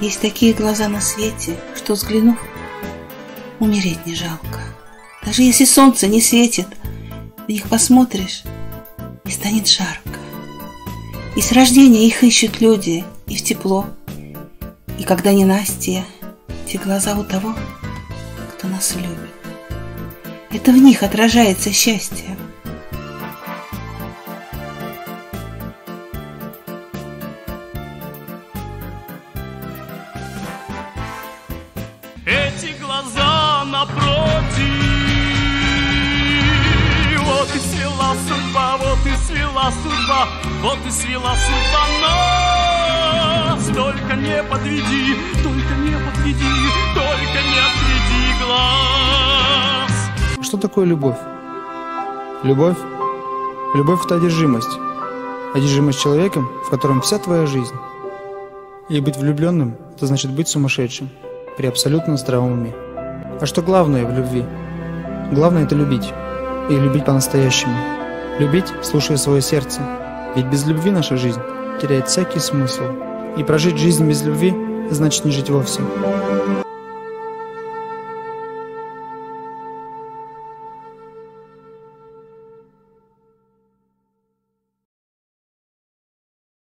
Есть такие глаза на свете, что взглянув, умереть не жалко. Даже если солнце не светит, в них посмотришь, и станет жарко. И с рождения их ищут люди, и в тепло. И когда не Настя, те глаза у того, кто нас любит. Это в них отражается счастье. Глаза напротив Вот и свела судьба, вот и свела судьба Вот и свела судьба нас Только не подведи, только не подведи Только не отведи глаз Что такое любовь? Любовь? Любовь – это одержимость. Одержимость человеком, в котором вся твоя жизнь. И быть влюбленным – это значит быть сумасшедшим при абсолютно здравом уме. А что главное в любви? Главное – это любить. И любить по-настоящему. Любить, слушая свое сердце. Ведь без любви наша жизнь теряет всякий смысл. И прожить жизнь без любви – значит не жить вовсе.